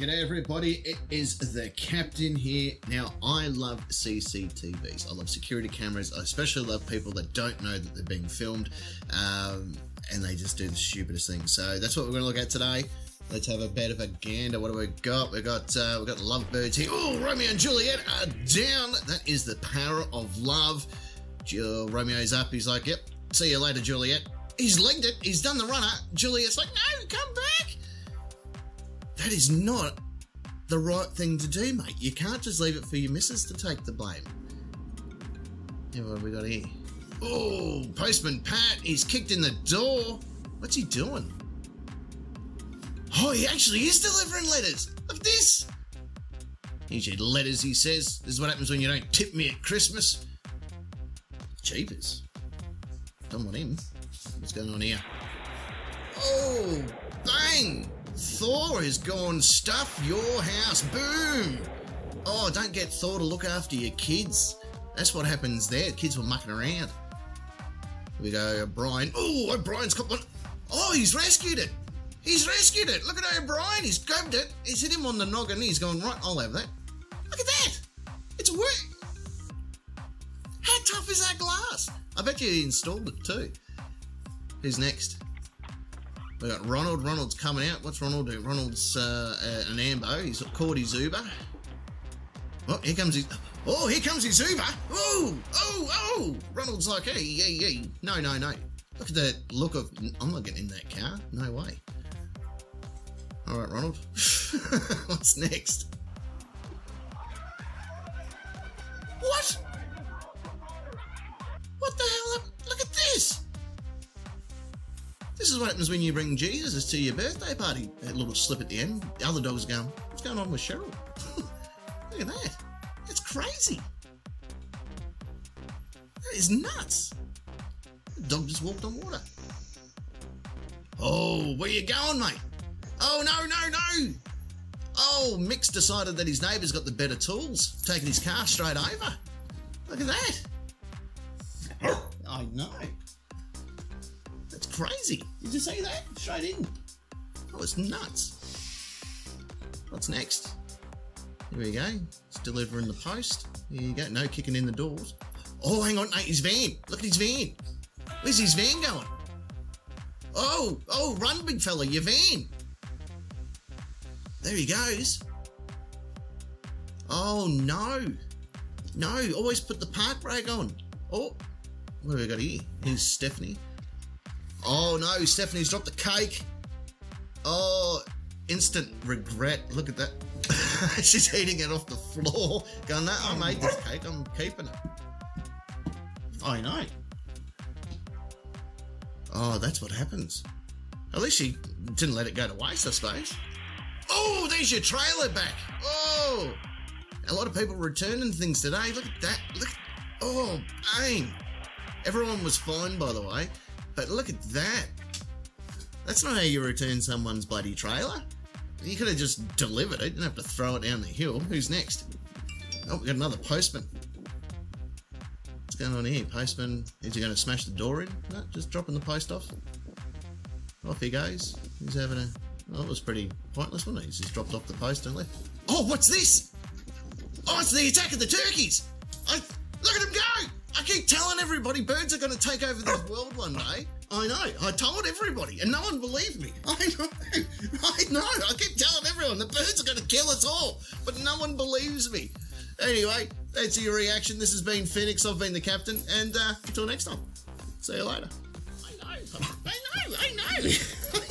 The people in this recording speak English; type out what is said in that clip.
G'day everybody, it is the Captain here. Now, I love CCTVs. I love security cameras. I especially love people that don't know that they're being filmed um, and they just do the stupidest things. So that's what we're going to look at today. Let's have a bit of a gander. What do we got? We got uh, we got lovebirds here. Oh, Romeo and Juliet are down. That is the power of love. Romeo's up. He's like, "Yep, see you later, Juliet." He's legged it. He's done the runner. Juliet's like, "No, come back." That is not the right thing to do, mate. You can't just leave it for your missus to take the blame. Yeah, what have we got here? Oh, Postman Pat, he's kicked in the door. What's he doing? Oh, he actually is delivering letters. Look at this. Here's your letters, he says. This is what happens when you don't tip me at Christmas. Cheapers. Don't want him. What's going on here? Thor has gone stuff your house. Boom! Oh, don't get Thor to look after your kids. That's what happens there. Kids were mucking around. Here we go, O'Brien. Oh, oh O'Brien's got one. Oh, he's rescued it. He's rescued it. Look at O'Brien. He's grabbed it. He's hit him on the noggin. He's gone, right, I'll have that. Look at that. It's work. How tough is that glass? I bet you he installed it too. Who's next? We got Ronald. Ronald's coming out. What's Ronald do? Ronald's uh, an ambo. He's caught his Uber. Oh, here comes his. Oh, here comes his Uber. Oh, oh, oh. Ronald's like, hey, hey, hey. No, no, no. Look at that look of. I'm not getting in that car. No way. All right, Ronald. What's next? What This is what happens when you bring Jesus to your birthday party. That little slip at the end. The other dog's going, what's going on with Cheryl? Look at that. That's crazy. That is nuts. The dog just walked on water. Oh, where you going, mate? Oh, no, no, no. Oh, Mick's decided that his neighbour's got the better tools, taking his car straight over. Look at that. I know crazy. Did you see that? Straight in. That was nuts. What's next? Here we go. It's delivering the post. Here you go. No kicking in the doors. Oh, hang on. Hey, his van. Look at his van. Where's his van going? Oh, oh, run, big fella, your van. There he goes. Oh, no. No, always put the park brake on. Oh, what have we got here? Here's Stephanie. Oh no, Stephanie's dropped the cake. Oh, instant regret. Look at that. She's eating it off the floor. Going, no, I made this cake. I'm keeping it. I know. Oh, that's what happens. At least she didn't let it go to waste, I suppose. Oh, there's your trailer back. Oh, a lot of people returning things today. Look at that. Look. Oh, bang. Everyone was fine, by the way. But look at that. That's not how you return someone's bloody trailer. You could have just delivered it. You didn't have to throw it down the hill. Who's next? Oh, we got another postman. What's going on here? Postman, is he going to smash the door in? No, just dropping the post off. Off he goes. He's having a... Well, that was pretty pointless, wasn't it? He's just dropped off the post and left. Oh, what's this? Oh, it's the attack of the turkeys! I, everybody birds are going to take over this world one day. I know. I told everybody, and no one believed me. I know. I know. I keep telling everyone the birds are going to kill us all, but no one believes me. Anyway, that's your reaction. This has been Phoenix. I've been the captain, and uh, until next time, see you later. I know. I know. I know.